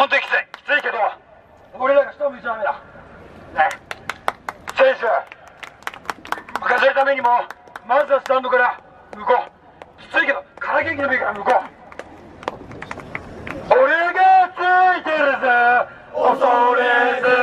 本当にきついきついけど。俺らが下を見ちゃダメだ。ね選手浮かせるためにもまずはスタンドから向こう。きついけど空元気でもいいから向こう。俺がついてるぜ。恐れず。